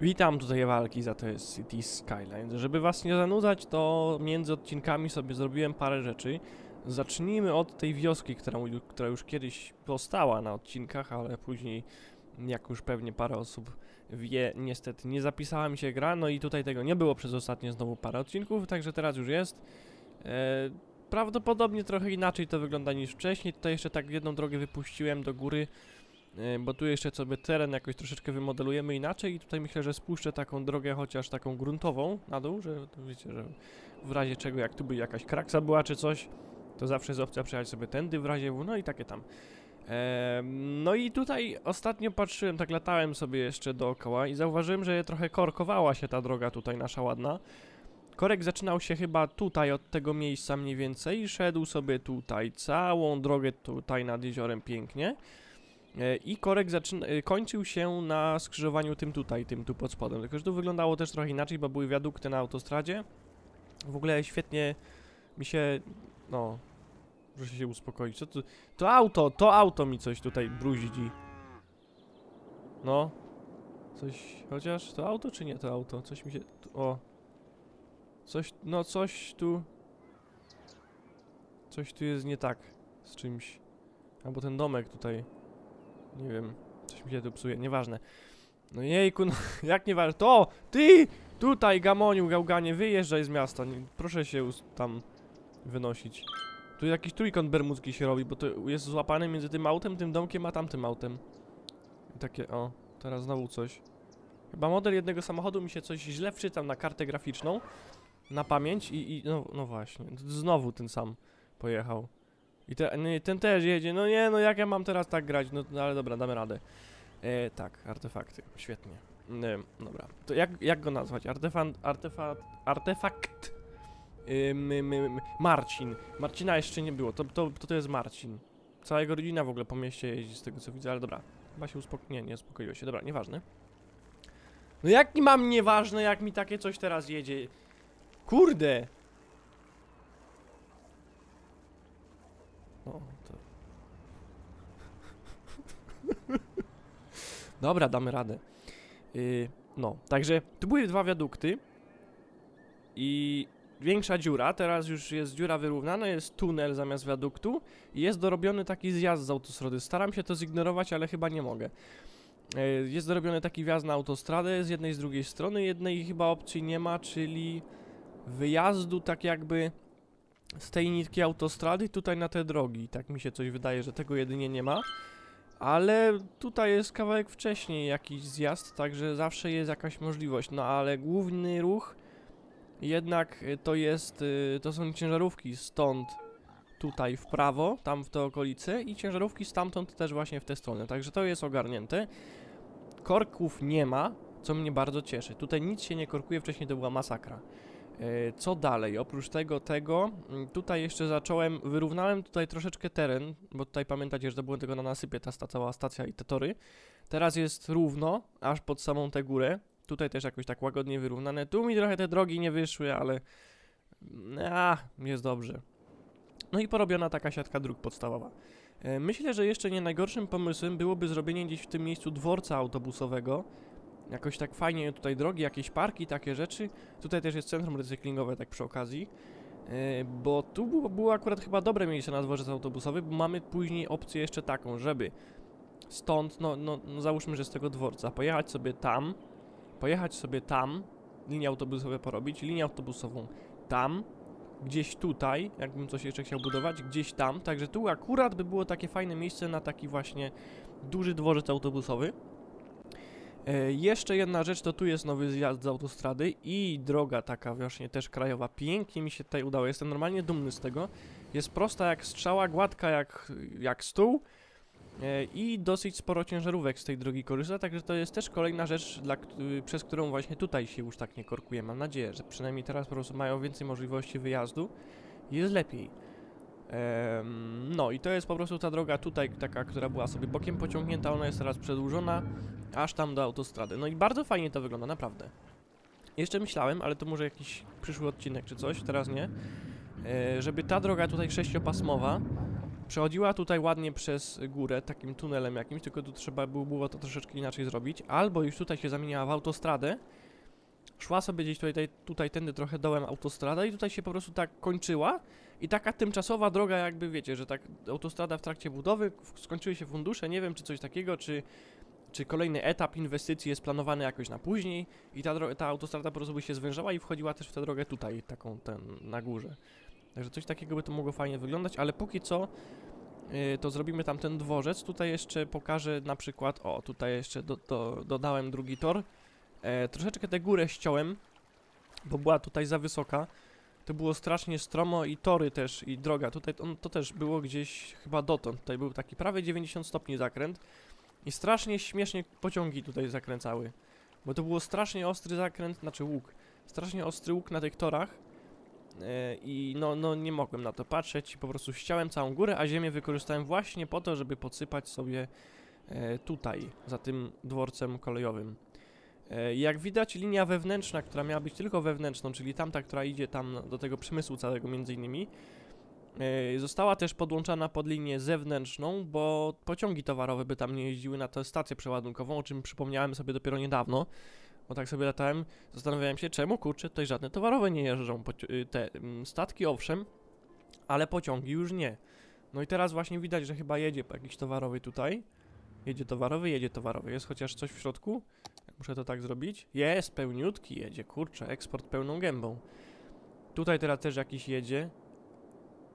Witam tutaj walki za to jest City Skyline. Żeby was nie zanudzać, to między odcinkami sobie zrobiłem parę rzeczy. Zacznijmy od tej wioski, która, która już kiedyś powstała na odcinkach, ale później, jak już pewnie parę osób wie, niestety nie zapisała mi się gra, no i tutaj tego nie było przez ostatnie znowu parę odcinków, także teraz już jest. E, prawdopodobnie trochę inaczej to wygląda niż wcześniej, tutaj jeszcze tak jedną drogę wypuściłem do góry, bo tu jeszcze sobie teren jakoś troszeczkę wymodelujemy inaczej i tutaj myślę, że spuszczę taką drogę chociaż taką gruntową na dół, że wiecie, że w razie czego jak tu by jakaś kraksa była czy coś, to zawsze jest opcja przejechać sobie tędy w razie no i takie tam. Ehm, no i tutaj ostatnio patrzyłem, tak latałem sobie jeszcze dookoła i zauważyłem, że trochę korkowała się ta droga tutaj nasza ładna. Korek zaczynał się chyba tutaj od tego miejsca mniej więcej i szedł sobie tutaj, całą drogę tutaj nad jeziorem pięknie. E, I korek zaczyna, e, kończył się na skrzyżowaniu tym tutaj, tym tu pod spodem. Tylko, że tu wyglądało też trochę inaczej, bo były wiadukty na autostradzie. W ogóle świetnie mi się, no, Proszę się uspokoić. Co to? To auto, to auto mi coś tutaj bruździ. No. Coś, chociaż to auto czy nie to auto? Coś mi się, tu, o. Coś, no coś tu. Coś tu jest nie tak z czymś. Albo ten domek tutaj. Nie wiem. Coś mi się tu psuje, nieważne. No jejku, no jak nieważne. To! Ty! Tutaj, Gamoniu, Gałganie, wyjeżdżaj z miasta. Nie, proszę się tam wynosić. Tu jakiś trójkąt bermudzki się robi, bo to jest złapany między tym autem, tym domkiem, a tamtym autem. I takie, o, teraz znowu coś. Chyba model jednego samochodu mi się coś źle wczytam na kartę graficzną, na pamięć i, i no, no właśnie, znowu ten sam pojechał. I te, nie, ten też jedzie, no nie, no jak ja mam teraz tak grać, no, no ale dobra, damy radę. E, tak, artefakty, świetnie. E, dobra, to jak, jak go nazwać? Artefakt, artefakt, artefakt Marcin. Marcina jeszcze nie było, to, to, to, to jest Marcin. Cała jego rodzina w ogóle po mieście jeździ z tego co widzę, ale dobra. Chyba się uspokoi, nie, nie uspokoiło się, dobra, nieważne. No jak mam nieważne, jak mi takie coś teraz jedzie? Kurde! To... Dobra, damy radę. Yy, no, także tu były dwa wiadukty i większa dziura, teraz już jest dziura wyrównana, jest tunel zamiast wiaduktu i jest dorobiony taki zjazd z autostrady. Staram się to zignorować, ale chyba nie mogę. E, jest dorobiony taki wjazd na autostradę z jednej i z drugiej strony, jednej chyba opcji nie ma, czyli wyjazdu tak jakby z tej nitki autostrady tutaj na te drogi. Tak mi się coś wydaje, że tego jedynie nie ma. Ale tutaj jest kawałek wcześniej jakiś zjazd, także zawsze jest jakaś możliwość. No ale główny ruch jednak y, to jest, y, to są ciężarówki stąd tutaj w prawo, tam w te okolice i ciężarówki stamtąd też właśnie w tę stronę, także to jest ogarnięte. Korków nie ma, co mnie bardzo cieszy. Tutaj nic się nie korkuje, wcześniej to była masakra. E, co dalej? Oprócz tego, tego, mm, tutaj jeszcze zacząłem, wyrównałem tutaj troszeczkę teren, bo tutaj pamiętacie, że to było tego na nasypie, ta sta, cała stacja i te tory. Teraz jest równo, aż pod samą tę górę, Tutaj też jakoś tak łagodnie wyrównane. Tu mi trochę te drogi nie wyszły, ale... A, jest dobrze. No i porobiona taka siatka dróg podstawowa. E, myślę, że jeszcze nie najgorszym pomysłem byłoby zrobienie gdzieś w tym miejscu dworca autobusowego. Jakoś tak fajnie tutaj drogi, jakieś parki, takie rzeczy. Tutaj też jest centrum recyklingowe, tak przy okazji. E, bo tu było, było akurat chyba dobre miejsce na dworzec autobusowy, bo mamy później opcję jeszcze taką, żeby stąd, no, no, no załóżmy, że z tego dworca, pojechać sobie tam, pojechać sobie tam, linię autobusową porobić, linię autobusową tam, gdzieś tutaj, jakbym coś jeszcze chciał budować, gdzieś tam, także tu akurat by było takie fajne miejsce na taki właśnie duży dworzec autobusowy. E, jeszcze jedna rzecz, to tu jest nowy zjazd z autostrady i droga taka właśnie też krajowa. Pięknie mi się tutaj udało, jestem normalnie dumny z tego. Jest prosta jak strzała, gładka jak, jak stół E, i dosyć sporo ciężarówek z tej drogi korzysta, także to jest też kolejna rzecz, dla, przez którą właśnie tutaj się już tak nie korkuje. Mam nadzieję, że przynajmniej teraz po prostu mają więcej możliwości wyjazdu jest lepiej. No i to jest po prostu ta droga tutaj, taka, która była sobie bokiem pociągnięta, ona jest teraz przedłużona aż tam do autostrady. No i bardzo fajnie to wygląda, naprawdę. Jeszcze myślałem, ale to może jakiś przyszły odcinek czy coś, teraz nie, e, żeby ta droga tutaj sześciopasmowa przechodziła tutaj ładnie przez górę, takim tunelem jakimś, tylko tu trzeba było to troszeczkę inaczej zrobić, albo już tutaj się zamieniała w autostradę, szła sobie gdzieś tutaj, tutaj tędy trochę dołem autostrada i tutaj się po prostu tak kończyła i taka tymczasowa droga jakby, wiecie, że tak autostrada w trakcie budowy, skończyły się fundusze, nie wiem czy coś takiego, czy, czy kolejny etap inwestycji jest planowany jakoś na później i ta, ta autostrada po prostu się zwężała i wchodziła też w tę drogę tutaj, taką ten, na górze. Także coś takiego by to mogło fajnie wyglądać, ale póki co yy, to zrobimy tam ten dworzec. Tutaj jeszcze pokażę na przykład, o tutaj jeszcze do, do, dodałem drugi tor. E, troszeczkę tę górę ściąłem, bo była tutaj za wysoka. To było strasznie stromo i tory też, i droga. Tutaj to, to też było gdzieś chyba dotąd. Tutaj był taki prawie 90 stopni zakręt i strasznie śmiesznie pociągi tutaj zakręcały. Bo to było strasznie ostry zakręt, znaczy łuk. Strasznie ostry łuk na tych torach. E, I no, no nie mogłem na to patrzeć, po prostu ściąłem całą górę, a ziemię wykorzystałem właśnie po to, żeby podsypać sobie e, tutaj, za tym dworcem kolejowym. E, Jak widać, linia wewnętrzna, która miała być tylko wewnętrzną, czyli tamta, która idzie tam do tego przemysłu całego między innymi, e, została też podłączana pod linię zewnętrzną, bo pociągi towarowe by tam nie jeździły na tę stację przeładunkową, o czym przypomniałem sobie dopiero niedawno, bo tak sobie latałem, zastanawiałem się, czemu kurczę tutaj żadne towarowe nie jeżdżą, y, te statki owszem, ale pociągi już nie. No i teraz właśnie widać, że chyba jedzie jakiś towarowy tutaj, jedzie towarowy, jedzie towarowy, jest chociaż coś w środku, Muszę to tak zrobić. Jest, pełniutki jedzie, kurczę, eksport pełną gębą. Tutaj teraz też jakiś jedzie.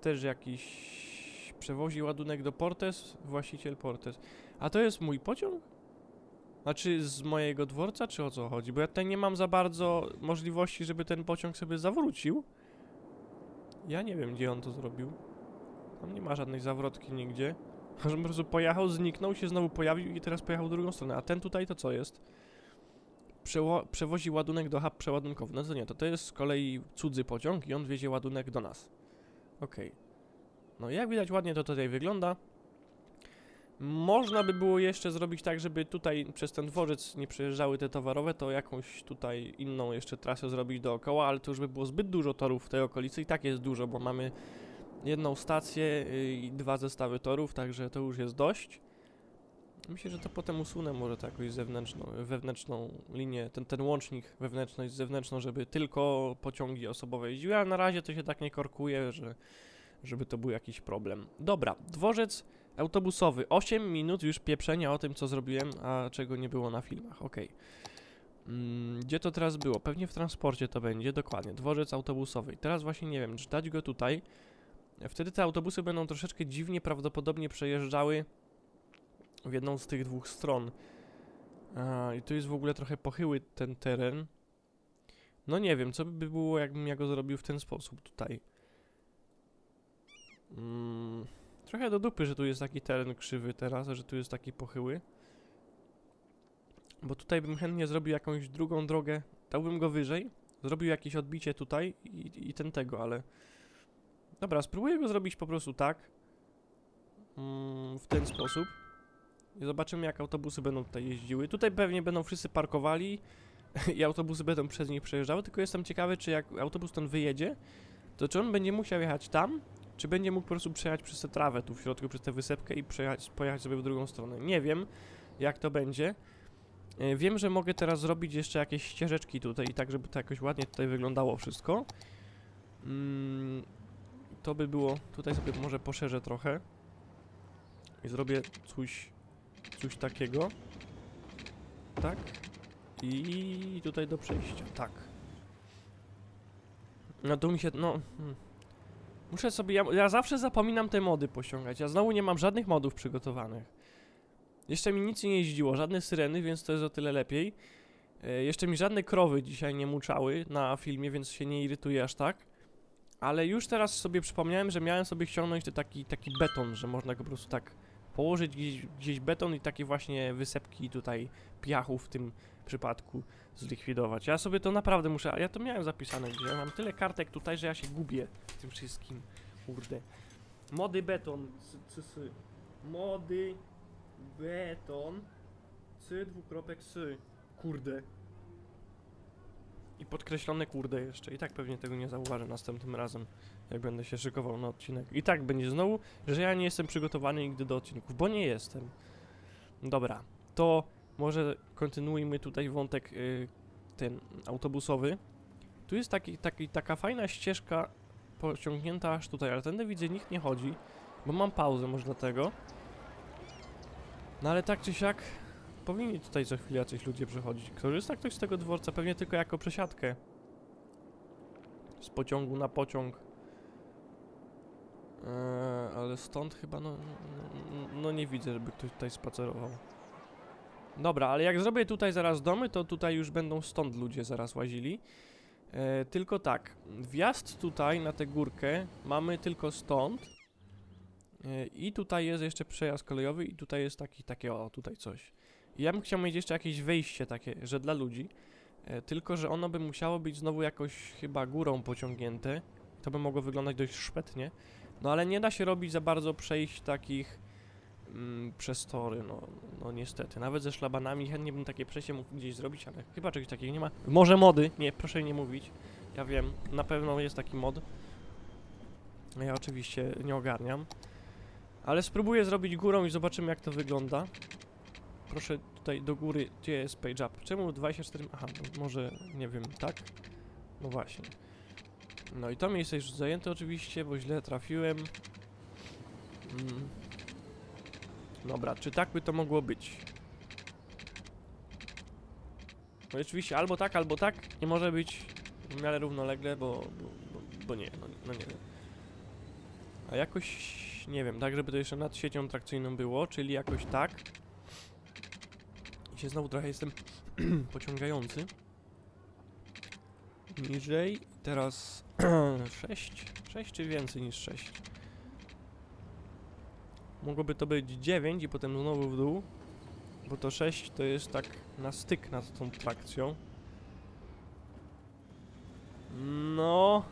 Też jakiś przewozi ładunek do Portes, właściciel Portes. A to jest mój pociąg? Znaczy z mojego dworca, czy o co chodzi? Bo ja tutaj nie mam za bardzo możliwości, żeby ten pociąg sobie zawrócił. Ja nie wiem, gdzie on to zrobił. Tam nie ma żadnej zawrotki nigdzie. Że po prostu pojechał, zniknął, się znowu pojawił i teraz pojechał w drugą stronę. A ten tutaj to co jest? Przeło przewozi ładunek do hub przeładunkowy. No to nie, to to jest z kolei cudzy pociąg i on wiezie ładunek do nas. Okej. No jak widać ładnie to tutaj wygląda. Można by było jeszcze zrobić tak, żeby tutaj przez ten dworzec nie przejeżdżały te towarowe, to jakąś tutaj inną jeszcze trasę zrobić dookoła, ale to już by było zbyt dużo torów w tej okolicy i tak jest dużo, bo mamy jedną stację y, i dwa zestawy torów, także to już jest dość. Myślę, że to potem usunę może to jakoś zewnętrzną, wewnętrzną linię, ten, ten łącznik wewnętrzny z zewnętrzną, żeby tylko pociągi osobowe jeździły, ale na razie to się tak nie korkuje, że żeby to był jakiś problem. Dobra, dworzec autobusowy, 8 minut już pieprzenia o tym, co zrobiłem, a czego nie było na filmach, okej. Mm, gdzie to teraz było? Pewnie w transporcie to będzie, dokładnie, dworzec autobusowy. I teraz właśnie nie wiem, czy dać go tutaj. Wtedy te autobusy będą troszeczkę dziwnie prawdopodobnie przejeżdżały w jedną z tych dwóch stron. A, I tu jest w ogóle trochę pochyły ten teren. No nie wiem, co by było, jakbym ja go zrobił w ten sposób tutaj. Mm, trochę do dupy, że tu jest taki teren krzywy teraz, że tu jest taki pochyły. Bo tutaj bym chętnie zrobił jakąś drugą drogę, dałbym go wyżej, zrobił jakieś odbicie tutaj i, i ten tego, ale... Dobra, spróbuję go zrobić po prostu tak. Mm, w ten sposób. I zobaczymy jak autobusy będą tutaj jeździły. Tutaj pewnie będą wszyscy parkowali i autobusy będą przez nich przejeżdżały, tylko jestem ciekawy, czy jak autobus ten wyjedzie, to czy on będzie musiał jechać tam, czy będzie mógł po prostu przejechać przez tę trawę tu w środku, przez tę wysepkę i przejechać, pojechać sobie w drugą stronę. Nie wiem, jak to będzie. E, Wiem, że mogę teraz zrobić jeszcze jakieś ścieżeczki tutaj, tak żeby to jakoś ładnie tutaj wyglądało wszystko. Mm, to by było, tutaj sobie może poszerzę trochę i zrobię coś, coś takiego. Tak. I tutaj do przejścia, tak. No tu mi się, no... Hmm. Muszę sobie, ja, ja zawsze zapominam te mody pościągać, ja znowu nie mam żadnych modów przygotowanych. Jeszcze mi nic nie jeździło, żadne syreny, więc to jest o tyle lepiej. E, jeszcze mi żadne krowy dzisiaj nie muczały na filmie, więc się nie irytuję aż tak. Ale już teraz sobie przypomniałem, że miałem sobie ściągnąć taki, taki beton, że można go po prostu tak położyć gdzieś, gdzieś beton i takie właśnie wysepki tutaj piachu w tym przypadku zlikwidować. Ja sobie to naprawdę muszę, a ja to miałem zapisane gdzie, ja mam tyle kartek tutaj, że ja się gubię w tym wszystkim, kurde. Mody beton, c, c, c. mody beton, c dwukropek sy, kurde. I podkreślone kurde jeszcze. I tak pewnie tego nie zauważę następnym razem, jak będę się szykował na odcinek. I tak będzie znowu, że ja nie jestem przygotowany nigdy do odcinków, bo nie jestem. Dobra, to może kontynuujmy tutaj wątek y, ten autobusowy. Tu jest taki, taki, taka fajna ścieżka pociągnięta aż tutaj, ale tędy widzę nikt nie chodzi, bo mam pauzę może dlatego. No ale tak czy siak powinni tutaj co chwilę jacyś ludzie przychodzić. Korzysta ktoś z tego dworca pewnie tylko jako przesiadkę. Z pociągu na pociąg. Eee, ale stąd chyba no, no, no nie widzę, żeby ktoś tutaj spacerował. Dobra, ale jak zrobię tutaj zaraz domy, to tutaj już będą stąd ludzie zaraz łazili. E, tylko tak, wjazd tutaj na tę górkę mamy tylko stąd. E, I tutaj jest jeszcze przejazd kolejowy i tutaj jest taki, takie, o, tutaj coś. Ja bym chciał mieć jeszcze jakieś wejście takie, że dla ludzi. E, tylko, że ono by musiało być znowu jakoś chyba górą pociągnięte. To by mogło wyglądać dość szpetnie. No ale nie da się robić za bardzo przejść takich mm, przez tory, no, no niestety. Nawet ze szlabanami chętnie bym takie przejście mógł gdzieś zrobić, ale chyba czegoś takiego nie ma. Może mody? Nie, proszę nie mówić. Ja wiem, na pewno jest taki mod. Ja oczywiście nie ogarniam. Ale spróbuję zrobić górą i zobaczymy jak to wygląda. Proszę tutaj do góry, gdzie jest page up? Czemu 24? Aha, może, nie wiem, tak? No właśnie. No i to miejsce już zajęte oczywiście, bo źle trafiłem. Mm. Dobra, czy tak by to mogło być? No oczywiście albo tak, albo tak. Nie może być w miarę równolegle, bo, bo, bo, bo nie, no, no nie. A jakoś, nie wiem, tak żeby to jeszcze nad siecią trakcyjną było, czyli jakoś tak. I się znowu trochę jestem pociągający. Niżej, teraz 6, 6 czy więcej niż 6? Mogłoby to być 9 i potem znowu w dół, bo to 6 to jest tak na styk nad tą trakcją. No,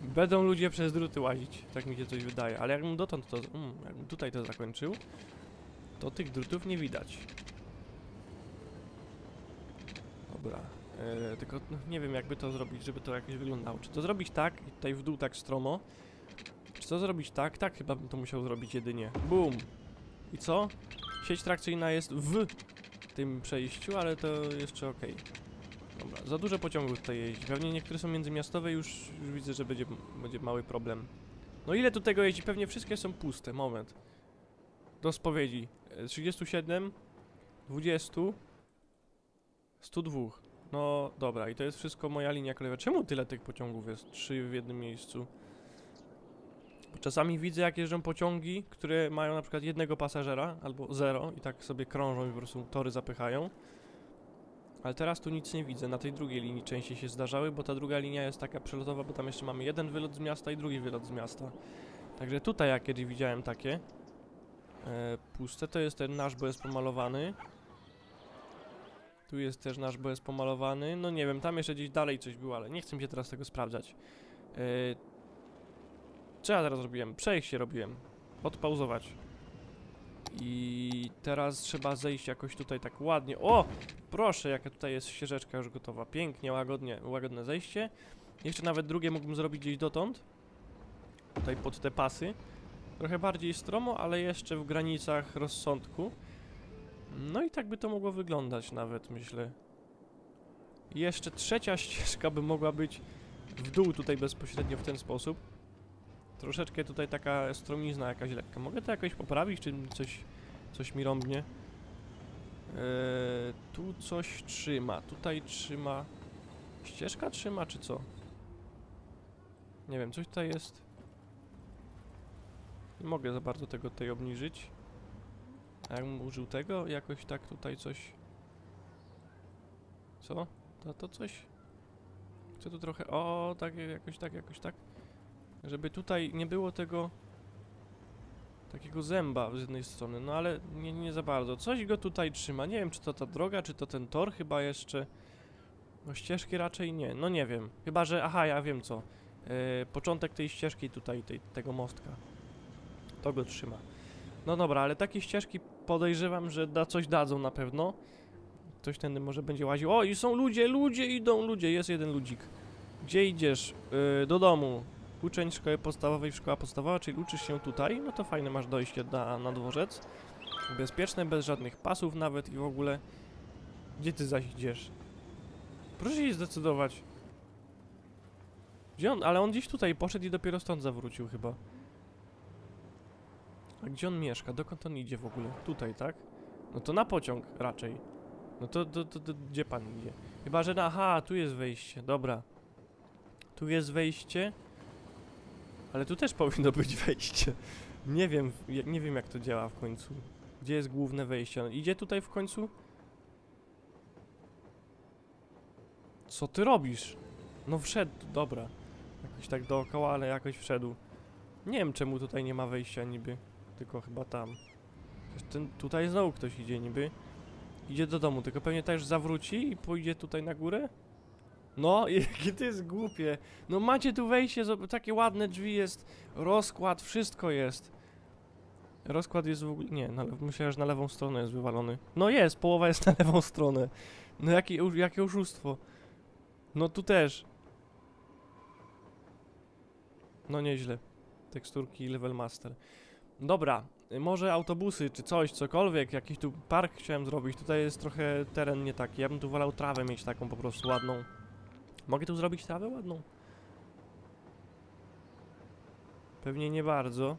będą ludzie przez druty łazić, tak mi się coś wydaje, ale jakbym dotąd to, mm, jakbym tutaj to zakończył, to tych drutów nie widać. Dobra, e, tylko no, nie wiem jakby to zrobić, żeby to jakoś wyglądało. Czy to zrobić tak i tutaj w dół tak stromo, czy to zrobić tak? Tak chyba bym to musiał zrobić jedynie. Boom! I co? Sieć trakcyjna jest w tym przejściu, ale to jeszcze ok. Dobra, za dużo pociągów tutaj jeździ. Pewnie niektóre są międzymiastowe, już, już widzę, że będzie, będzie mały problem. No ile tu tego jeździ? Pewnie wszystkie są puste. Moment. Do spowiedzi. E, 37, 20, 102. No dobra, i to jest wszystko moja linia kolejowa. Czemu tyle tych pociągów jest? Trzy w jednym miejscu. Czasami widzę, jak jeżdżą pociągi, które mają na przykład jednego pasażera albo zero i tak sobie krążą i po prostu tory zapychają. Ale teraz tu nic nie widzę. Na tej drugiej linii częściej się zdarzały, bo ta druga linia jest taka przelotowa, bo tam jeszcze mamy jeden wylot z miasta i drugi wylot z miasta. Także tutaj jak kiedyś widziałem takie e, puste, to jest ten nasz, bo jest pomalowany. Tu jest też nasz, jest pomalowany. No nie wiem, tam jeszcze gdzieś dalej coś było, ale nie chcę mi się teraz tego sprawdzać. E, co ja teraz robiłem? Przejście robiłem. Odpauzować. I teraz trzeba zejść jakoś tutaj tak ładnie. O! Proszę, jaka tutaj jest ścieżeczka już gotowa. Pięknie, łagodnie, łagodne zejście. Jeszcze nawet drugie mógłbym zrobić gdzieś dotąd. Tutaj pod te pasy. Trochę bardziej stromo, ale jeszcze w granicach rozsądku. No i tak by to mogło wyglądać nawet, myślę. Jeszcze trzecia ścieżka by mogła być w dół tutaj bezpośrednio w ten sposób. Troszeczkę tutaj taka stromizna jakaś lekka. Mogę to jakoś poprawić, czy coś, coś mi rąbnie? Eee, tu coś trzyma, tutaj trzyma... Ścieżka trzyma, czy co? Nie wiem, coś tutaj jest... Nie mogę za bardzo tego tutaj obniżyć. A jakbym użył tego, jakoś tak tutaj coś... Co? To, to coś... Chcę tu trochę... O, tak, jakoś tak, jakoś tak. Żeby tutaj nie było tego takiego zęba z jednej strony, no ale nie, nie za bardzo. Coś go tutaj trzyma. Nie wiem, czy to ta droga, czy to ten tor chyba jeszcze. No ścieżki raczej nie. No nie wiem. Chyba, że... Aha, ja wiem co. Yy, początek tej ścieżki tutaj, tej, tego mostka. To go trzyma. No dobra, ale takie ścieżki podejrzewam, że da coś dadzą na pewno. ktoś tędy może będzie łaził. O, i są ludzie, ludzie idą, ludzie, jest jeden ludzik. Gdzie idziesz? Yy, do domu. Uczeń szkoły podstawowej, szkoła podstawowa, czyli uczysz się tutaj, no to fajne masz dojście na, na dworzec. Bezpieczne, bez żadnych pasów nawet i w ogóle. Gdzie ty zaś idziesz? Proszę się zdecydować. Gdzie on? Ale on gdzieś tutaj poszedł i dopiero stąd zawrócił chyba. A gdzie on mieszka? Dokąd on idzie w ogóle? Tutaj, tak? No to na pociąg raczej. No to, to, to, to gdzie pan idzie? Chyba, że na... Aha, tu jest wejście. Dobra. Tu jest wejście. Ale tu też powinno być wejście. Nie wiem, nie wiem jak to działa w końcu. Gdzie jest główne wejście? Idzie tutaj w końcu? Co ty robisz? No wszedł, dobra. Jakoś tak dookoła, ale jakoś wszedł. Nie wiem czemu tutaj nie ma wejścia niby. Tylko chyba tam. Ten, tutaj znowu ktoś idzie niby. Idzie do domu, tylko pewnie też zawróci i pójdzie tutaj na górę? No, jakie to jest głupie. No macie tu wejście, takie ładne drzwi jest, rozkład, wszystko jest. Rozkład jest w ogóle... Nie, na myślałem, że na lewą stronę jest wywalony. No jest, połowa jest na lewą stronę. No jakie, jakie oszustwo. No tu też. No nieźle. Teksturki level master. Dobra, może autobusy czy coś, cokolwiek, jakiś tu park chciałem zrobić. Tutaj jest trochę teren nie taki. Ja bym tu wolał trawę mieć taką po prostu ładną. Mogę tu zrobić trawę ładną? Pewnie nie bardzo.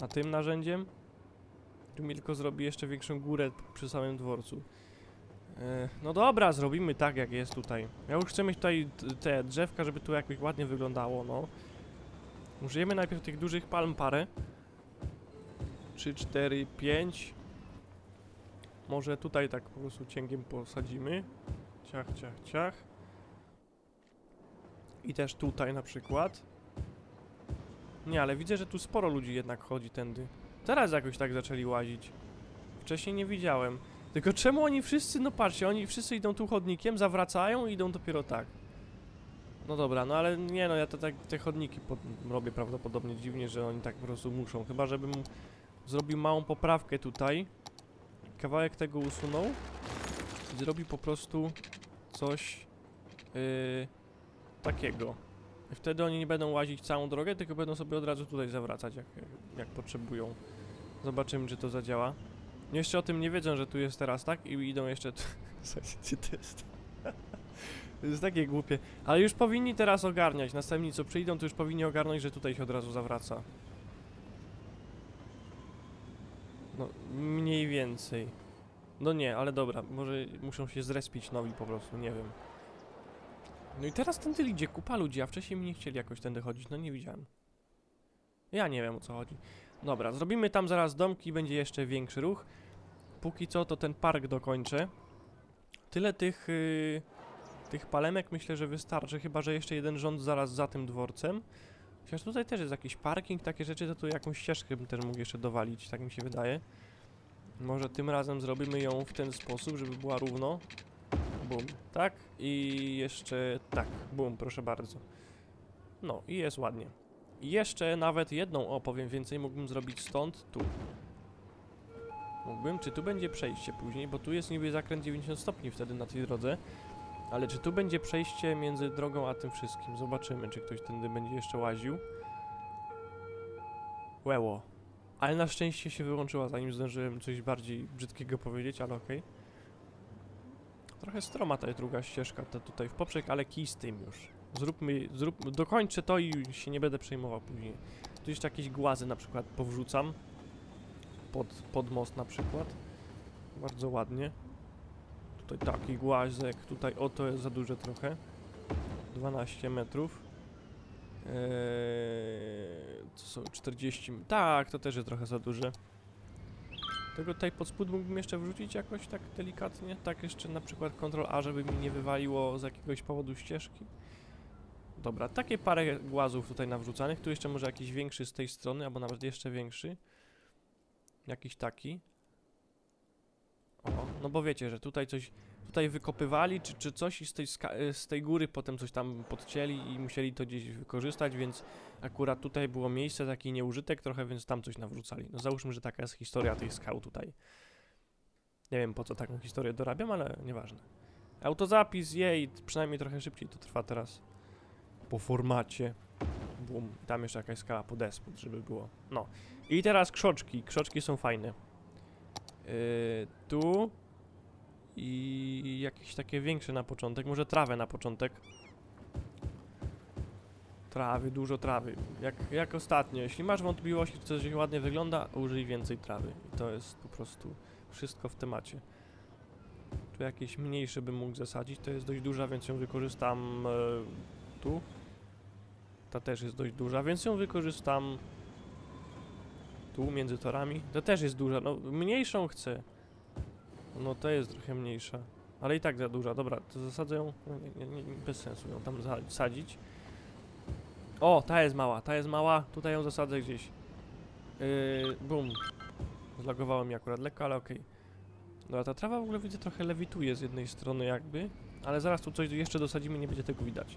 A tym narzędziem? Tu mi tylko zrobi jeszcze większą górę przy samym dworcu. E, no dobra, zrobimy tak jak jest tutaj. Ja już chcę mieć tutaj te drzewka, żeby tu jakoś ładnie wyglądało, no. Użyjemy najpierw tych dużych palm parę. 3, 4, 5. Może tutaj tak po prostu cięgiem posadzimy. Ciach, ciach, ciach. I też tutaj na przykład. Nie, ale widzę, że tu sporo ludzi jednak chodzi tędy. Teraz jakoś tak zaczęli łazić. Wcześniej nie widziałem. Tylko czemu oni wszyscy, no patrzcie, oni wszyscy idą tu chodnikiem, zawracają i idą dopiero tak. No dobra, no ale nie no, ja to tak te chodniki robię prawdopodobnie dziwnie, że oni tak po prostu muszą. Chyba, żebym zrobił małą poprawkę tutaj. Kawałek tego usunął. I zrobił po prostu coś yy, takiego. Wtedy oni nie będą łazić całą drogę, tylko będą sobie od razu tutaj zawracać, jak, jak, potrzebują. Zobaczymy, czy to zadziała. Jeszcze o tym nie wiedzą, że tu jest teraz tak i idą jeszcze... tu- to jest... to jest takie głupie. Ale już powinni teraz ogarniać. Następni co przyjdą, to już powinni ogarnąć, że tutaj się od razu zawraca. No, mniej więcej. No nie, ale dobra, może muszą się zrespić nowi po prostu, nie wiem. No i teraz tędy idzie kupa ludzi, a wcześniej mi nie chcieli jakoś tędy chodzić, no nie widziałem. Ja nie wiem o co chodzi. Dobra, zrobimy tam zaraz domki, będzie jeszcze większy ruch. Póki co to ten park dokończę. Tyle tych, yy, tych palemek myślę, że wystarczy, chyba że jeszcze jeden rząd zaraz za tym dworcem. Chociaż tutaj też jest jakiś parking, takie rzeczy, to tu jakąś ścieżkę bym też mógł jeszcze dowalić, tak mi się wydaje. Może tym razem zrobimy ją w ten sposób, żeby była równo. Bum, tak. I jeszcze tak, bum, proszę bardzo. No i jest ładnie. I jeszcze nawet jedną, o powiem więcej, mógłbym zrobić stąd tu. Mógłbym, czy tu będzie przejście później, bo tu jest niby zakręt 90 stopni wtedy na tej drodze. Ale czy tu będzie przejście między drogą a tym wszystkim? Zobaczymy, czy ktoś tędy będzie jeszcze łaził. Łeło. Ale na szczęście się wyłączyła, zanim zdążyłem coś bardziej brzydkiego powiedzieć, ale okej. Trochę stroma ta druga ścieżka ta tutaj w poprzek, ale kij z tym już. Zróbmy, zrób, dokończę to i się nie będę przejmował później. Tu jeszcze jakieś głazy na przykład powrzucam. Pod, pod most na przykład. Bardzo ładnie. Tutaj taki głazek, tutaj o to jest za duże trochę. 12 metrów. Eee, to są 40. Tak, to też jest trochę za duże. Tego tutaj pod spód mógłbym jeszcze wrzucić jakoś tak delikatnie. Tak jeszcze na przykład Ctrl A, żeby mi nie wywaliło z jakiegoś powodu ścieżki. Dobra, takie parę głazów tutaj nawrzucanych. Tu jeszcze może jakiś większy z tej strony, albo nawet jeszcze większy. Jakiś taki. O, no bo wiecie, że tutaj coś tutaj wykopywali, czy, czy coś i z tej, y, z tej góry potem coś tam podcięli i musieli to gdzieś wykorzystać, więc akurat tutaj było miejsce, taki nieużytek trochę, więc tam coś nawrzucali. No załóżmy, że taka jest historia tych skał tutaj. Nie wiem po co taką historię dorabiam, ale nieważne. Autozapis, jej, przynajmniej trochę szybciej to trwa teraz. Po formacie. Bum. Tam jeszcze jakaś skala pod despot, żeby było. No. I teraz krzoczki. Krzoczki są fajne. Yy, tu. I jakieś takie większe na początek. Może trawę na początek. Trawy, dużo trawy. Jak, jak ostatnio. Jeśli masz wątpliwości, czy coś ładnie wygląda, użyj więcej trawy. I to jest po prostu wszystko w temacie. Tu jakieś mniejsze bym mógł zasadzić. To jest dość duża, więc ją wykorzystam e, tu. Ta też jest dość duża, więc ją wykorzystam tu między torami. To też jest duża. No, mniejszą chcę. No to jest trochę mniejsza. Ale i tak za duża. Dobra, to zasadzę ją. Nie, nie, nie, bez sensu ją tam zasadzić. O, ta jest mała, ta jest mała. Tutaj ją zasadzę gdzieś. Yy, bum. Zlagowało mi akurat lekko, ale okej. Dobra, ta trawa w ogóle widzę trochę lewituje z jednej strony jakby. Ale zaraz tu coś jeszcze dosadzimy, nie będzie tego widać.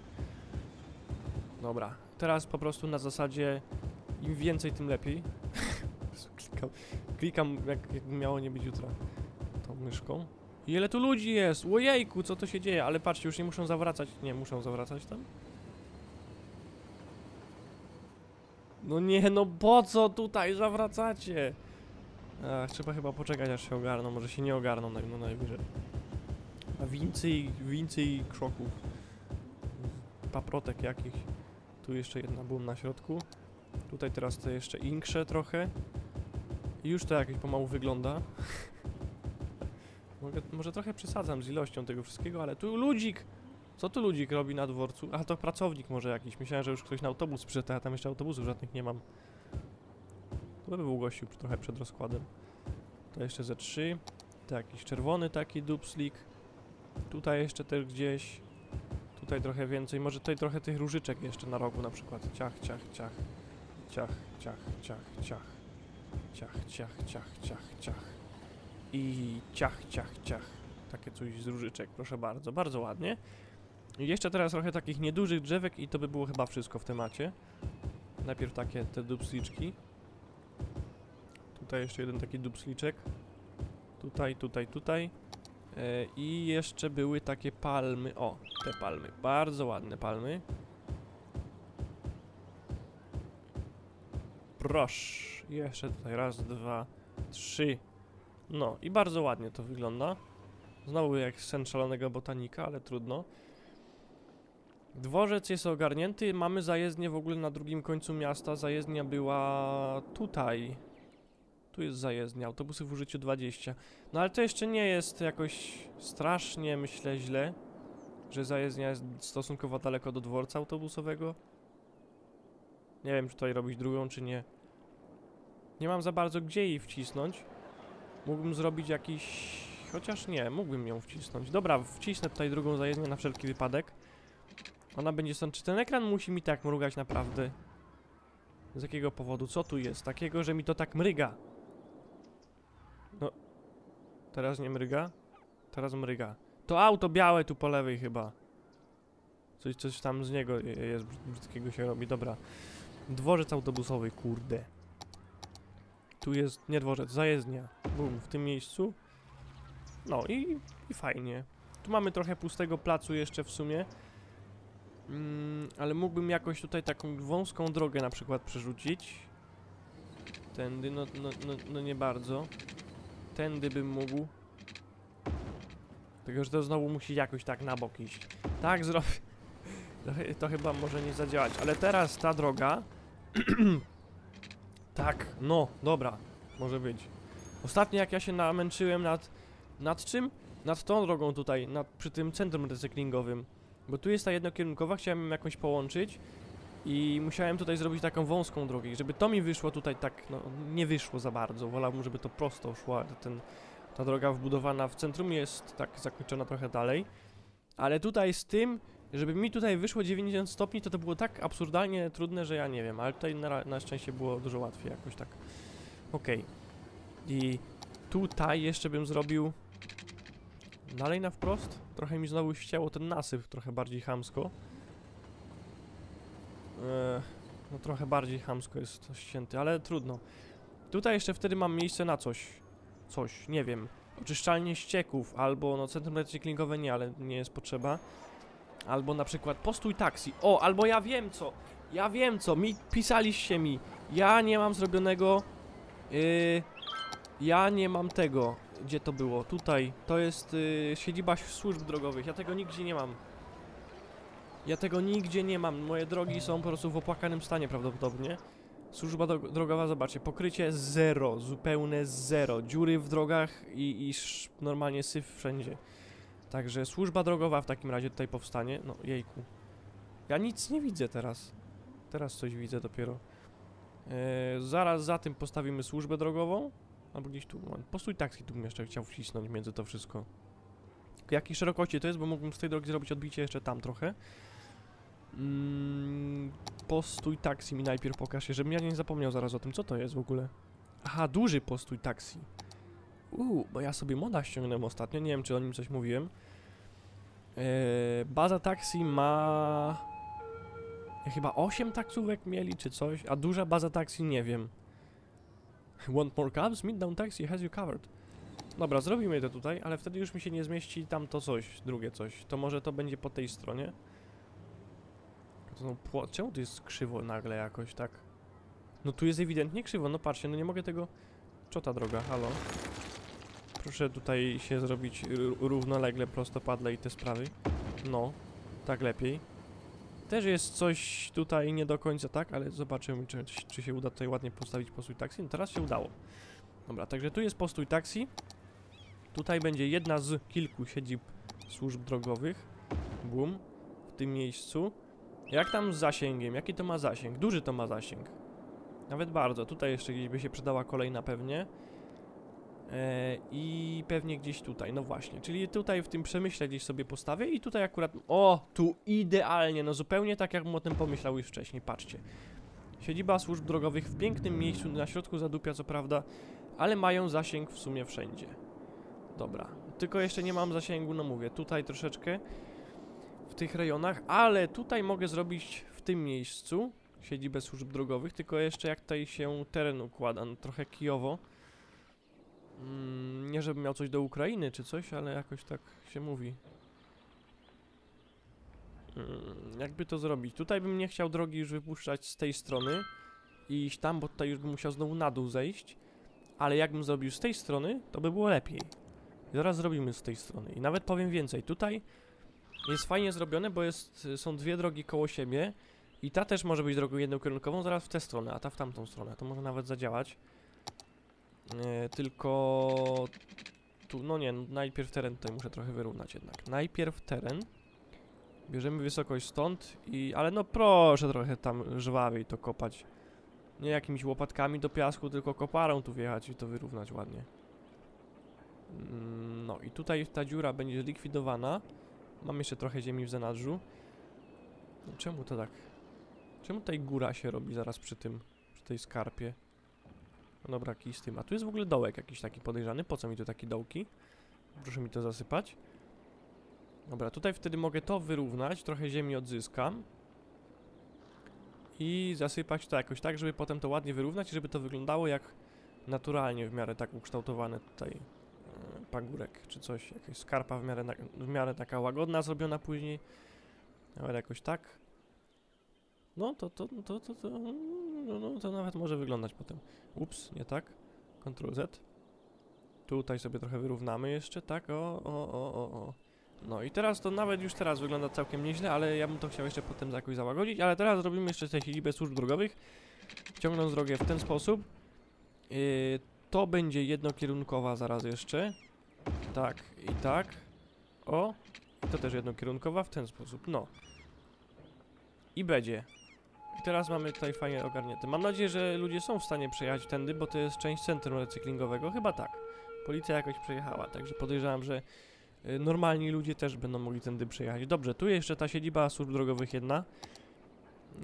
Dobra, teraz po prostu na zasadzie im więcej, tym lepiej. klikam, klikam jak, jakby miało nie być jutra myszką. Ile tu ludzi jest? Ojejku, co to się dzieje? Ale patrzcie, już nie muszą zawracać. Nie, muszą zawracać tam? No nie, no po co tutaj zawracacie? Ach, trzeba chyba poczekać aż się ogarną, może się nie ogarną naj, no najwyżej. A więcej, więcej kroków. Paprotek jakichś. Tu jeszcze jedna była na środku. Tutaj teraz te jeszcze inksze trochę. Już to jakieś pomału wygląda. Mogę, może trochę przesadzam z ilością tego wszystkiego, ale tu ludzik! Co tu ludzik robi na dworcu? A to pracownik może jakiś. Myślałem, że już ktoś na autobus przyszedł, a ja tam jeszcze autobusów żadnych nie mam. To by był gościu trochę przed rozkładem. To jeszcze ze trzy. To jakiś czerwony taki dupslik. Tutaj jeszcze też gdzieś. Tutaj trochę więcej. Może tutaj trochę tych różyczek jeszcze na rogu na przykład. Ciach, ciach, ciach. Ciach, ciach, ciach, ciach. Ciach, ciach, ciach, ciach, ciach. I ciach, ciach, ciach. Takie coś z różyczek, proszę bardzo. Bardzo ładnie. Jeszcze teraz trochę takich niedużych drzewek i to by było chyba wszystko w temacie. Najpierw takie te dupsliczki. Tutaj jeszcze jeden taki dupsliczek. Tutaj, tutaj, tutaj. E, I jeszcze były takie palmy. O, te palmy. Bardzo ładne palmy. Proszę. Jeszcze tutaj raz, dwa, trzy. No i bardzo ładnie to wygląda. Znowu jak sen szalonego botanika, ale trudno. Dworzec jest ogarnięty, mamy zajezdnię w ogóle na drugim końcu miasta. Zajezdnia była tutaj. Tu jest zajezdnia, autobusy w użyciu 20. No ale to jeszcze nie jest jakoś strasznie, myślę, źle, że zajezdnia jest stosunkowo daleko do dworca autobusowego. Nie wiem, czy tutaj robić drugą, czy nie. Nie mam za bardzo gdzie jej wcisnąć. Mógłbym zrobić jakiś... Chociaż nie, mógłbym ją wcisnąć. Dobra, wcisnę tutaj drugą zajezdnię na wszelki wypadek. Ona będzie stąd. Czy ten ekran musi mi tak mrugać naprawdę? Z jakiego powodu? Co tu jest? Takiego, że mi to tak mryga. No. Teraz nie mryga? Teraz mryga. To auto białe tu po lewej chyba. Coś, coś tam z niego je- jest brzyd- brzydkiego się robi. Dobra. Dworzec autobusowy, kurde. Tu jest, nie dworzec, zajezdnia. Bum, w tym miejscu. No i, i fajnie. Tu mamy trochę pustego placu jeszcze w sumie. Mm, ale mógłbym jakoś tutaj taką wąską drogę na przykład przerzucić. Tędy, no, no, no, no nie bardzo. Tędy bym mógł. Tylko, że to znowu musi jakoś tak na bok iść. Tak zrobię. To, to chyba może nie zadziałać, ale teraz ta droga. tak, no, dobra, może być. Ostatnio jak ja się namęczyłem nad. Nad czym? Nad tą drogą tutaj, nad, przy tym centrum recyklingowym. Bo tu jest ta jednokierunkowa, chciałem ją jakoś połączyć i musiałem tutaj zrobić taką wąską drogę. I żeby to mi wyszło tutaj tak, no nie wyszło za bardzo. Wolałbym, żeby to prosto szło, ten, ta droga wbudowana w centrum jest tak zakończona trochę dalej. Ale tutaj z tym, żeby mi tutaj wyszło 90 stopni, to to było tak absurdalnie trudne, że ja nie wiem. Ale tutaj na, na szczęście było dużo łatwiej jakoś tak. Okej. I tutaj jeszcze bym zrobił Dalej na wprost? Trochę mi znowu ścięło ten nasyp, trochę bardziej chamsko. Eee, no trochę bardziej chamsko jest to ścięty, ale trudno. Tutaj jeszcze wtedy mam miejsce na coś. Coś, nie wiem. oczyszczalnie ścieków, albo no centrum recyklingowe nie, ale nie jest potrzeba. Albo na przykład postój taksi. O, albo ja wiem co. Ja wiem co. Mi pisaliście mi. Ja nie mam zrobionego. Yy, ja nie mam tego. Gdzie to było? Tutaj. To jest yy, siedziba służb drogowych. Ja tego nigdzie nie mam. Ja tego nigdzie nie mam. Moje drogi są po prostu w opłakanym stanie prawdopodobnie. Służba dro- drogowa, zobaczcie, pokrycie zero, zupełne zero. Dziury w drogach i, i normalnie syf wszędzie. Także służba drogowa w takim razie tutaj powstanie. No, jejku. Ja nic nie widzę teraz. Teraz coś widzę dopiero. E, zaraz za tym postawimy służbę drogową. Albo gdzieś tu. Postój taksi tu bym jeszcze chciał wcisnąć między to wszystko. Jakiej szerokości to jest, bo mógłbym z tej drogi zrobić odbicie jeszcze tam trochę. Mm, postój taksi mi najpierw pokaż żebym ja nie zapomniał zaraz o tym, co to jest w ogóle. Aha, duży postój taksi. Uuu, bo ja sobie moda ściągnąłem ostatnio, nie wiem czy o nim coś mówiłem. Eee, baza taksi ma... Chyba 8 taksówek mieli czy coś, a duża baza taksi nie wiem. Want more cabs? Midtown Taxi has you covered. Dobra, zrobimy to tutaj, ale wtedy już mi się nie zmieści tam to coś, drugie coś. To może to będzie po tej stronie. To pło... Czemu tu jest krzywo nagle jakoś, tak? No tu jest ewidentnie krzywo, no patrzcie, no nie mogę tego... Co ta droga, halo? Proszę tutaj się zrobić równolegle, prostopadle i te sprawy. No, tak lepiej. Też jest coś tutaj nie do końca tak, ale zobaczymy, czy, czy się uda tutaj ładnie postawić postój taksi. No teraz się udało. Dobra, także tu jest postój taksi. Tutaj będzie jedna z kilku siedzib służb drogowych. Boom. W tym miejscu. Jak tam z zasięgiem? Jaki to ma zasięg? Duży to ma zasięg. Nawet bardzo. Tutaj jeszcze gdzieś by się przydała kolejna pewnie. E, I pewnie gdzieś tutaj, no właśnie. Czyli tutaj w tym przemyśle gdzieś sobie postawię i tutaj akurat... O, tu idealnie, no zupełnie tak jakbym o tym pomyślał już wcześniej, patrzcie. Siedziba służb drogowych w pięknym miejscu, na środku zadupia co prawda, ale mają zasięg w sumie wszędzie. Dobra, tylko jeszcze nie mam zasięgu, no mówię, tutaj troszeczkę w tych rejonach, ale tutaj mogę zrobić w tym miejscu siedzibę służb drogowych, tylko jeszcze jak tutaj się teren układa, no trochę kijowo. Mm, nie żebym miał coś do Ukrainy czy coś, ale jakoś tak się mówi. Mm, jakby to zrobić? Tutaj bym nie chciał drogi już wypuszczać z tej strony i iść tam, bo tutaj już bym musiał znowu na dół zejść. Ale jakbym zrobił z tej strony, to by było lepiej. Zaraz zrobimy z tej strony. I nawet powiem więcej. Tutaj jest fajnie zrobione, bo jest, są dwie drogi koło siebie i ta też może być drogą jednokierunkową, zaraz w tę stronę, a ta w tamtą stronę. To może nawet zadziałać. E, tylko tu, no nie, najpierw teren tutaj muszę trochę wyrównać jednak. Najpierw teren. Bierzemy wysokość stąd i, ale no proszę trochę tam żwawiej to kopać. Nie jakimiś łopatkami do piasku, tylko koparą tu wjechać i to wyrównać ładnie. Mm, No i tutaj ta dziura będzie zlikwidowana. Mam jeszcze trochę ziemi w zanadrzu. No, czemu to tak? Czemu tutaj góra się robi zaraz przy tym, przy tej skarpie? Dobra, kij z tym. A tu jest w ogóle dołek jakiś taki podejrzany. Po co mi tu takie dołki? Proszę mi to zasypać. Dobra, tutaj wtedy mogę to wyrównać, trochę ziemi odzyskam. I zasypać to jakoś tak, żeby potem to ładnie wyrównać i żeby to wyglądało jak naturalnie w miarę tak ukształtowane tutaj e, pagórek czy coś, jakaś skarpa w miarę, na, w miarę taka łagodna zrobiona później. Nawet jakoś tak. No to, to, to, to, to, no, no, to nawet może wyglądać potem. Ups, nie tak. Ctrl Z. Tutaj sobie trochę wyrównamy jeszcze, tak? O, o, o, o, o. No i teraz to nawet już teraz wygląda całkiem nieźle, ale ja bym to chciał jeszcze potem jakoś załagodzić, ale teraz zrobimy jeszcze tę siedzibę służb drogowych, ciągnąc drogę w ten sposób. Yy, to będzie jednokierunkowa zaraz jeszcze. Tak i tak. O, to też jednokierunkowa w ten sposób, no. I będzie. Teraz mamy tutaj fajnie ogarnięte. Mam nadzieję, że ludzie są w stanie przejechać tędy, bo to jest część centrum recyklingowego. Chyba tak. Policja jakoś przejechała, także podejrzewam, że y, normalni ludzie też będą mogli tędy przejechać. Dobrze, tu jeszcze ta siedziba służb drogowych jedna.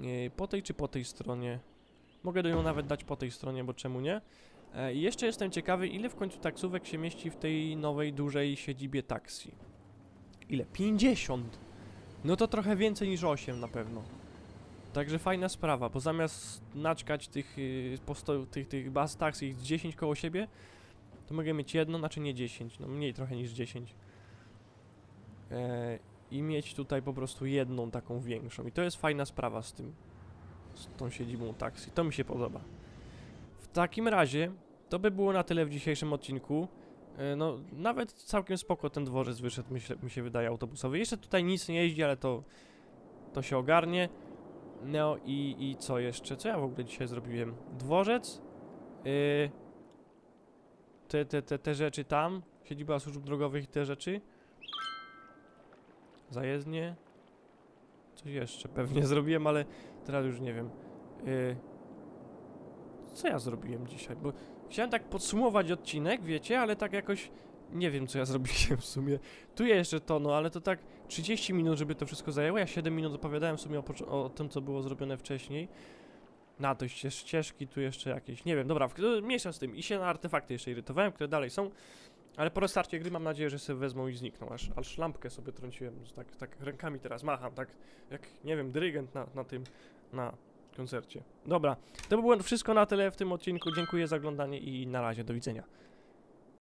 Y, po tej czy po tej stronie? Mogę do ją nawet dać po tej stronie, bo czemu nie? E, I jeszcze jestem ciekawy, ile w końcu taksówek się mieści w tej nowej, dużej siedzibie taksi. Ile? 50! No to trochę więcej niż 8 na pewno. Także fajna sprawa, bo zamiast naćkać tych, yy, posto- tych, tych baz taksi 10 koło siebie, to mogę mieć jedno, znaczy nie 10, no mniej trochę niż 10. E, I mieć tutaj po prostu jedną taką większą. I to jest fajna sprawa z tym, z tą siedzibą taksi. To mi się podoba. W takim razie, to by było na tyle w dzisiejszym odcinku. E, No, nawet całkiem spoko ten dworzec wyszedł, myślę, mi się wydaje, autobusowy. Jeszcze tutaj nic nie jeździ, ale to, to się ogarnie. No i, i co jeszcze? Co ja w ogóle dzisiaj zrobiłem? Dworzec, yy, te, te, te, te rzeczy tam, siedziba służb drogowych i te rzeczy. Zajezdnie. Coś jeszcze pewnie zrobiłem, ale teraz już nie wiem. Yy, co ja zrobiłem dzisiaj? Bo chciałem tak podsumować odcinek, wiecie, ale tak jakoś nie wiem, co ja zrobiłem w sumie. Tu jeszcze to, no ale to tak 30 minut, żeby to wszystko zajęło. Ja 7 minut opowiadałem w sumie o, o tym, co było zrobione wcześniej. Na to ścież, ścieżki, tu jeszcze jakieś, nie wiem, dobra, mniejsza z tym. I się na artefakty jeszcze irytowałem, które dalej są. Ale po restarcie gry mam nadzieję, że sobie wezmą i znikną. Aż, aż lampkę sobie trąciłem, tak, tak rękami teraz macham, tak jak, nie wiem, dyrygent na, na tym, na koncercie. Dobra, to by było wszystko na tyle w tym odcinku. Dziękuję za oglądanie i na razie, do widzenia.